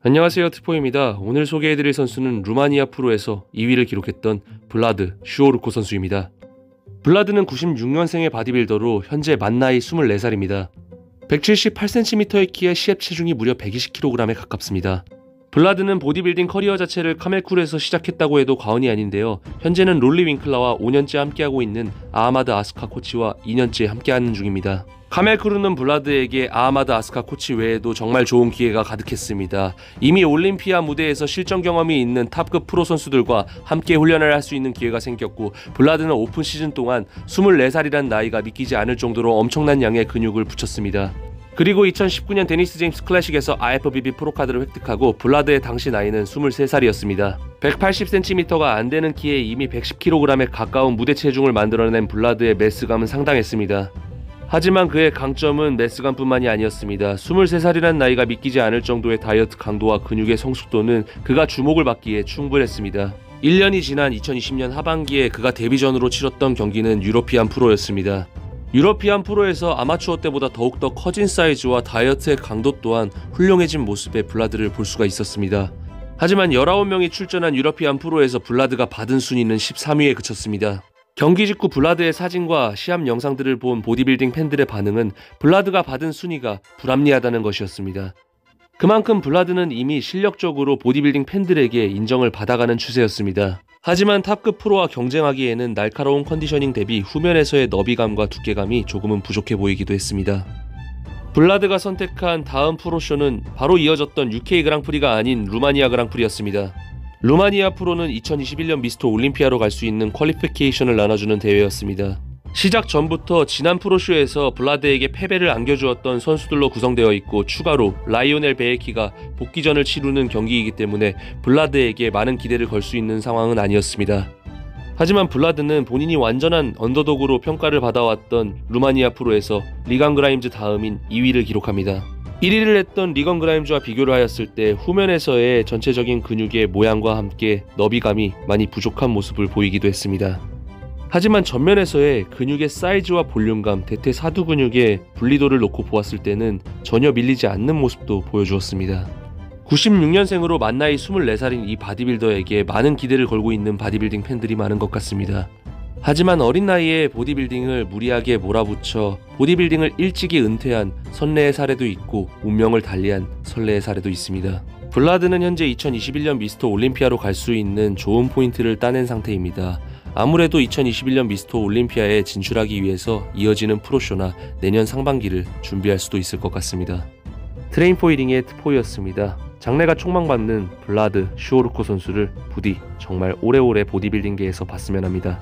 안녕하세요 트포입니다. 오늘 소개해드릴 선수는 루마니아 프로에서 2위를 기록했던 블라드 슈오르코 선수입니다. 블라드는 96년생의 바디빌더로 현재 만 나이 24살입니다. 178cm의 키에 시합 체중이 무려 120kg에 가깝습니다. 블라드는 보디빌딩 커리어 자체를 카멜크루에서 시작했다고 해도 과언이 아닌데요. 현재는 롤리 윙클라와 5년째 함께하고 있는 아하마드 아스카 코치와 2년째 함께하는 중입니다. 카멜크루는 블라드에게 아하마드 아스카 코치 외에도 정말 좋은 기회가 가득했습니다. 이미 올림피아 무대에서 실전 경험이 있는 탑급 프로 선수들과 함께 훈련을 할 수 있는 기회가 생겼고 블라드는 오프 시즌 동안 24살이란 나이가 믿기지 않을 정도로 엄청난 양의 근육을 붙였습니다. 그리고 2019년 데니스 제임스 클래식에서 IFBB 프로카드를 획득하고 블라드의 당시 나이는 23살이었습니다. 180cm가 안 되는 키에 이미 110kg에 가까운 무대 체중을 만들어낸 블라드의 매스감은 상당했습니다. 하지만 그의 강점은 매스감뿐만이 아니었습니다. 23살이란 나이가 믿기지 않을 정도의 다이어트 강도와 근육의 성숙도는 그가 주목을 받기에 충분했습니다. 1년이 지난 2020년 하반기에 그가 데뷔전으로 치렀던 경기는 유러피안 프로였습니다. 유러피안 프로에서 아마추어 때보다 더욱더 커진 사이즈와 다이어트의 강도 또한 훌륭해진 모습의 블라드를 볼 수가 있었습니다. 하지만 19명이 출전한 유러피안 프로에서 블라드가 받은 순위는 13위에 그쳤습니다. 경기 직후 블라드의 사진과 시합 영상들을 본 보디빌딩 팬들의 반응은 블라드가 받은 순위가 불합리하다는 것이었습니다. 그만큼 블라드는 이미 실력적으로 보디빌딩 팬들에게 인정을 받아가는 추세였습니다. 하지만 탑급 프로와 경쟁하기에는 날카로운 conditioning 대비 후면에서의 너비감과 두께감이 조금은 부족해 보이기도 했습니다. 블라드가 선택한 다음 프로쇼는 바로 이어졌던 UK 그랑프리가 아닌 루마니아 그랑프리였습니다. 루마니아 프로는 2021년 미스터 올림피아로 갈 수 있는 qualification을 나눠주는 대회였습니다. 시작 전부터 지난 프로쇼에서 블라드에게 패배를 안겨주었던 선수들로 구성되어 있고 추가로 라이오넬 베에키가 복귀전을 치르는 경기이기 때문에 블라드에게 많은 기대를 걸 수 있는 상황은 아니었습니다. 하지만 블라드는 본인이 완전한 언더독으로 평가를 받아왔던 루마니아 프로에서 리건 그라임즈 다음인 2위를 기록합니다. 1위를 했던 리건 그라임즈와 비교를 하였을 때 후면에서의 전체적인 근육의 모양과 함께 너비감이 많이 부족한 모습을 보이기도 했습니다. 하지만 전면에서의 근육의 사이즈와 볼륨감, 대퇴 사두 근육의 분리도를 놓고 보았을 때는 전혀 밀리지 않는 모습도 보여주었습니다. 96년생으로 만 나이 24살인 이 바디빌더에게 많은 기대를 걸고 있는 바디빌딩 팬들이 많은 것 같습니다. 하지만 어린 나이에 보디빌딩을 무리하게 몰아붙여 보디빌딩을 일찍이 은퇴한 선례의 사례도 있고 운명을 달리한 선례의 사례도 있습니다. 블라드는 현재 2021년 미스터 올림피아로 갈 수 있는 좋은 포인트를 따낸 상태입니다. 아무래도 2021년 미스터 올림피아에 진출하기 위해서 이어지는 프로쇼나 내년 상반기를 준비할 수도 있을 것 같습니다. 트레인 포이링의 트포이였습니다. 장래가 촉망받는 블라드 슈오르코 선수를 부디 정말 오래오래 보디빌딩계에서 봤으면 합니다.